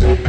Thanks.